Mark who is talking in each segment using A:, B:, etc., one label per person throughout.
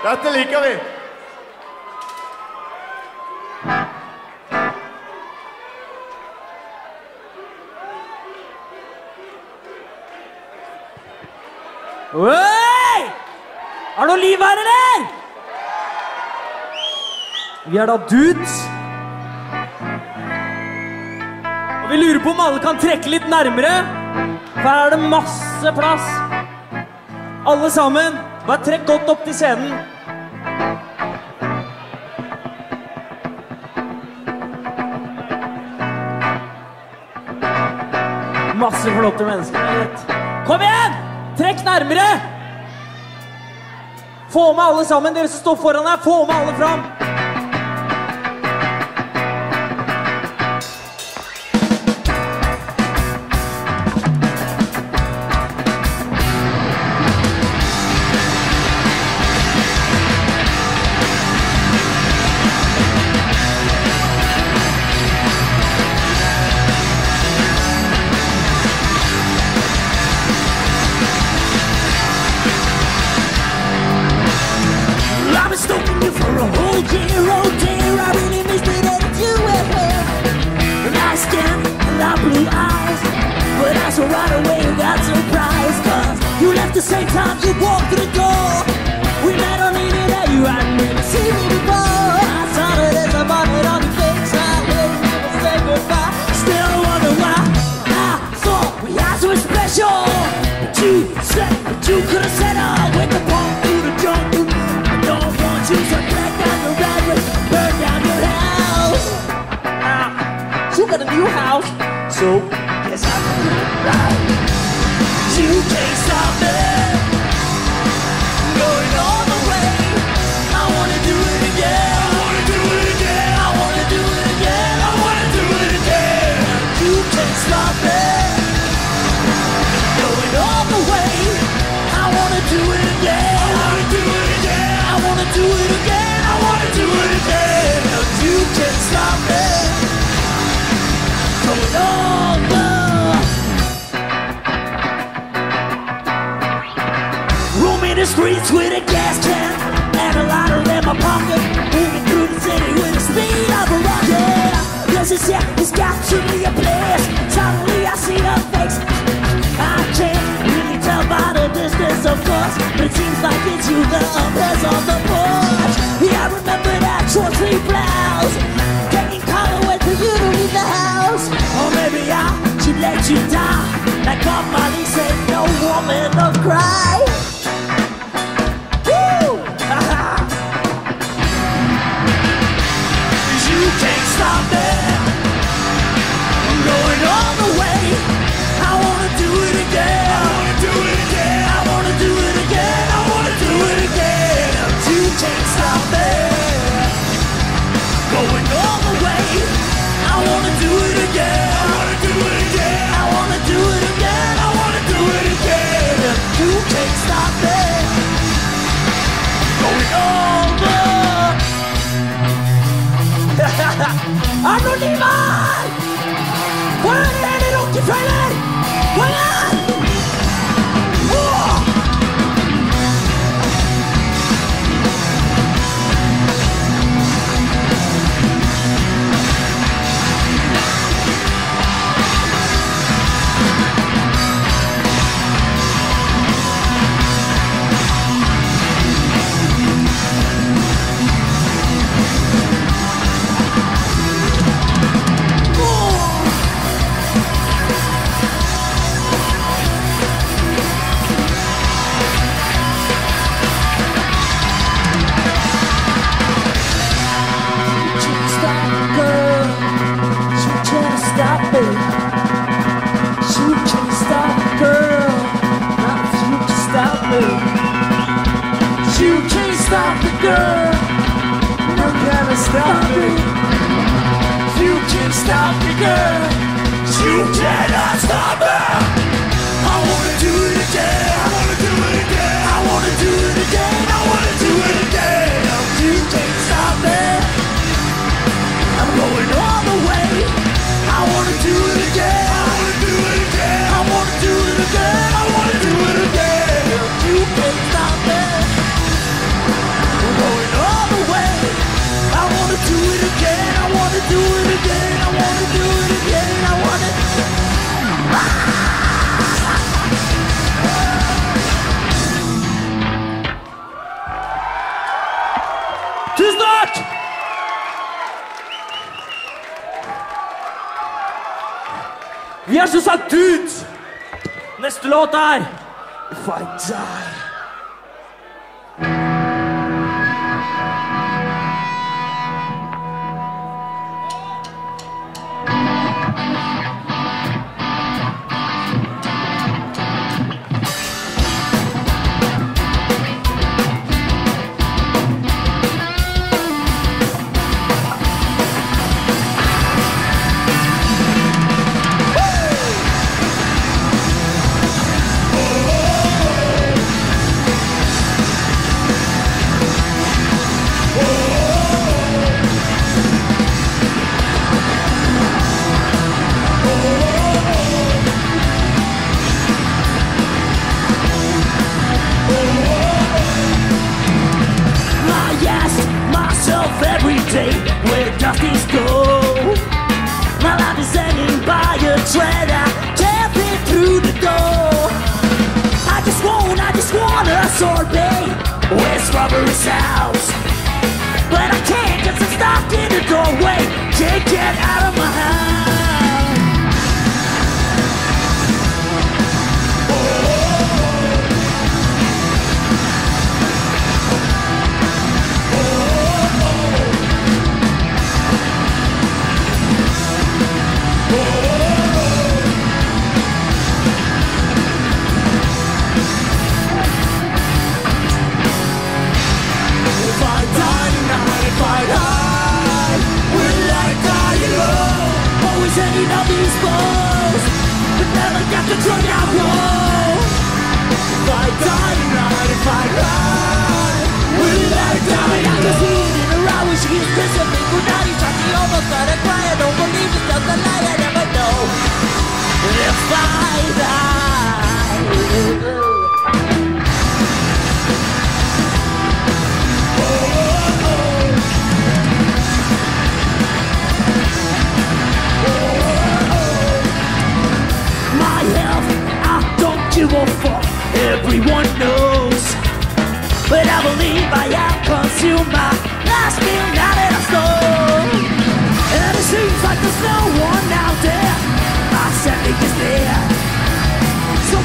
A: Dette liker vi.
B: Oi! Er det noe liv her, eller? Vi er da dudes. Og vi lurer på om alle kan trekke litt nærmere. For her er det masse plass. Alle sammen, bare trekk godt opp til scenen. Masse flotte mennesker. Kom igjen! Trekk nærmere! Få med alle sammen, dere som står foran her. Få med alle fram.
C: But I saw right away you got surprised. Cause you left the same time you walked through the door. We met on the internet, you hadn't really seen me before. I saw that there's a bonnet on your face. I hate you to say goodbye. Still wonder why I thought we had something special. But you said that you could have settled with the pump through the jungle. I don't want you to break down your bed with burn down your house. Ah, you got a new house, so the streets with a gas can and a lighter in my pocket. Moving through the city with the speed of a rocket. Yes, it's yeah, it's got to be a place. Suddenly I see her face. I can't really tell by the distance, of course, but it seems like it's you that appears on the porch. Yeah, I remember that short sleeve blouse. Taking color wait for you to leave the house. Or maybe I should let you die. Like Bob Marley said, no woman don't cry. 回来，回来 You cannot stop me. Låt er If I Die. Strawberry sauce. But I can't cause I'm stuck in the doorway, can't get out of my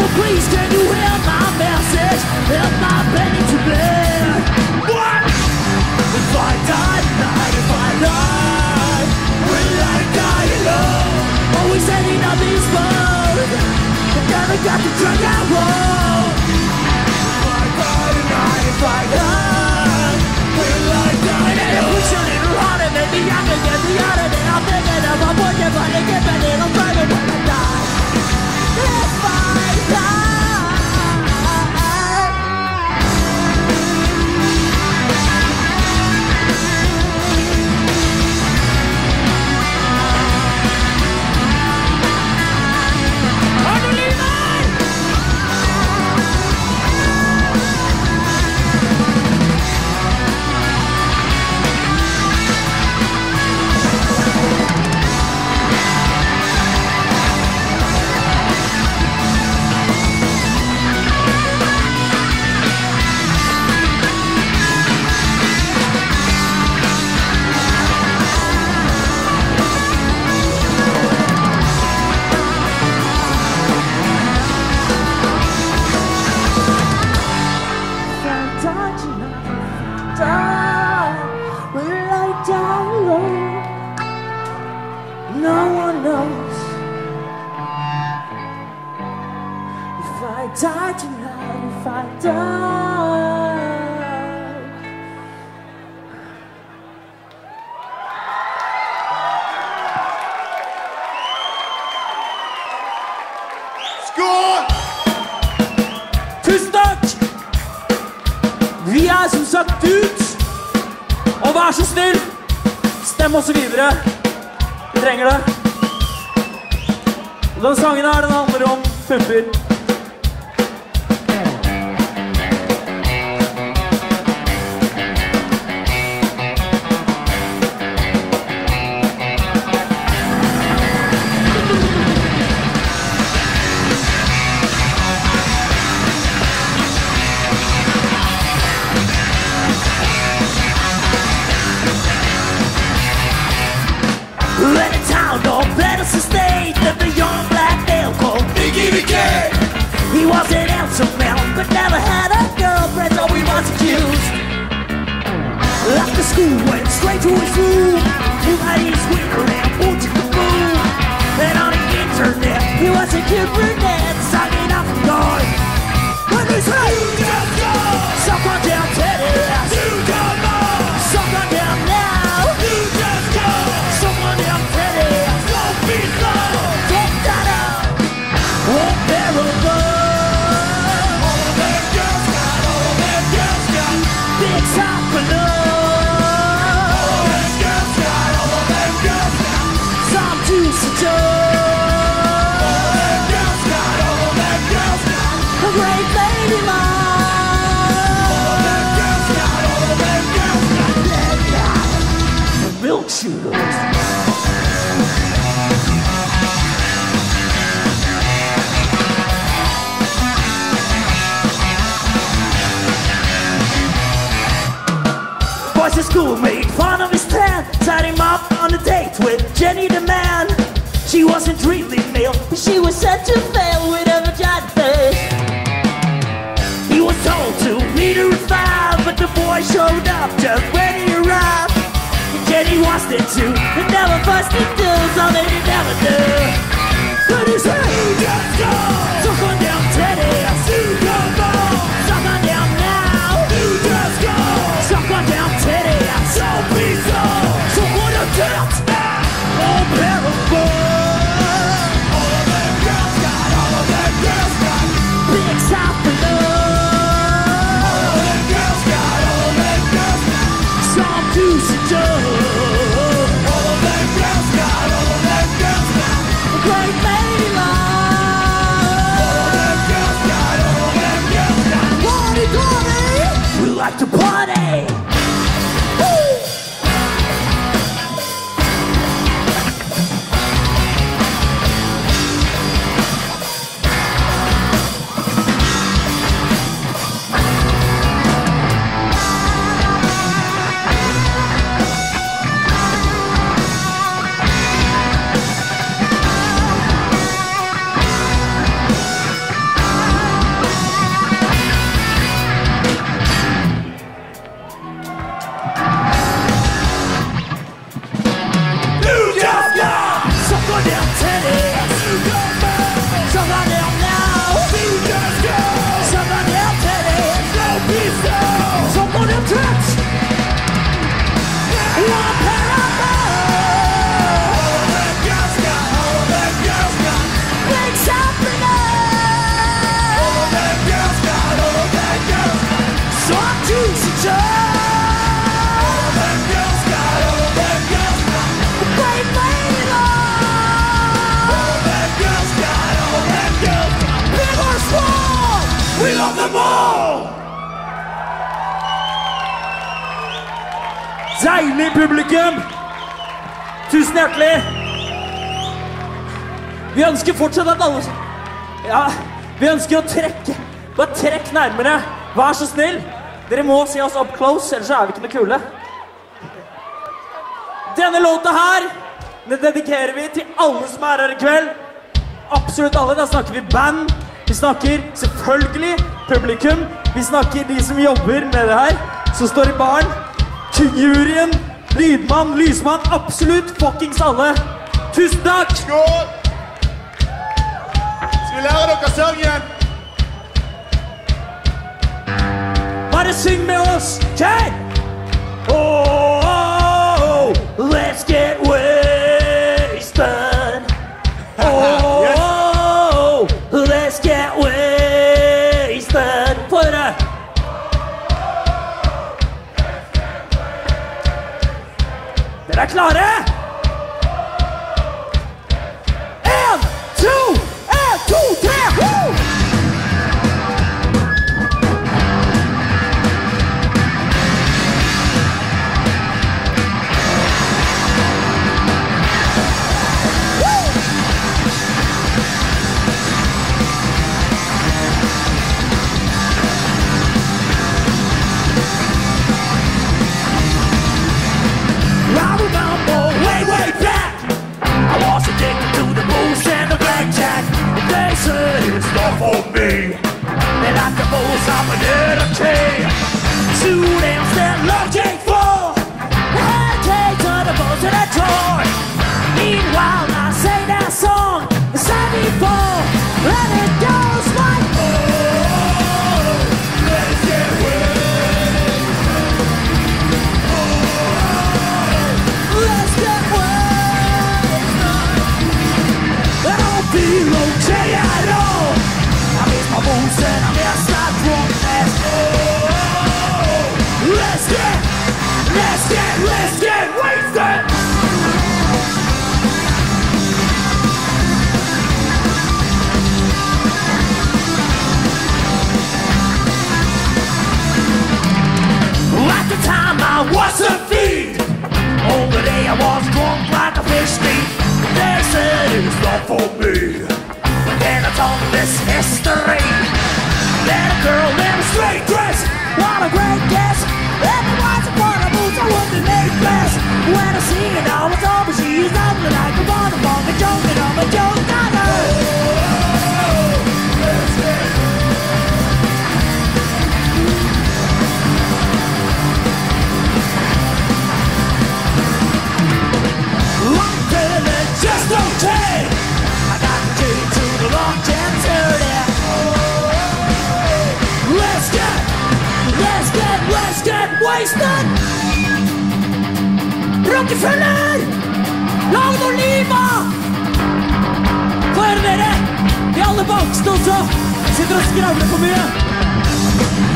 C: Someone please can you hear my message? Help my penny to bear. What? If I die tonight, if I die, will I die alone? Always heading on these roads. I never got the drug I want. If I die tonight, if I die, will I die alone? And I push a little harder, maybe I can get the out of it. I'm thinking of a boy, if I can get in, I'm trying when I die. If I vær så snill, stem oss videre. Vi trenger det. Den sangen her, den handler om pupper.
D: weekend. He was an handsome man, but never had a girlfriend, so he was Left the
C: school, went straight to his room. He had his winter and wanted the moon. And on the internet, he was a kid brunette, sucking off the guard. When his head was set. He was told to meet at five, but the boy showed up just when he arrived. And Jenny wanted to, and never dudes, all they never do. Like to party.
E: Deilig publikum! Tusen hjertelig! Vi ønsker fortsatt at alle Ja, vi ønsker å trekke Bare trekk nærmere. Vær så snill. Dere må se oss up close, ellers er vi ikke noe kule. Denne låta her den dedikerer vi til alle som er her i kveld. Absolutt alle. Da snakker vi band. Vi snakker selvfølgelig publikum. Vi snakker de som jobber med det her, som står i baren. Juryen, lydmann, lysmann. Absolutt fuckings alle. Tusen takk!
A: Skål! Skal vi lære dere sangen?
C: Med oss! Kjær! Oh, let's get wasted. Oh, let's get wasted. Få høre! Dere er klare? For me.
F: this history. That girl in a straight dress, what a great guess. rekkefølger! Lag noe liv, da!
C: Få høre dere! I alle bankene også sitter og skravler for mye.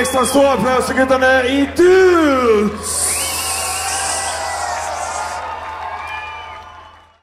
A: ekstra stor applåd så guttene é i Dudes!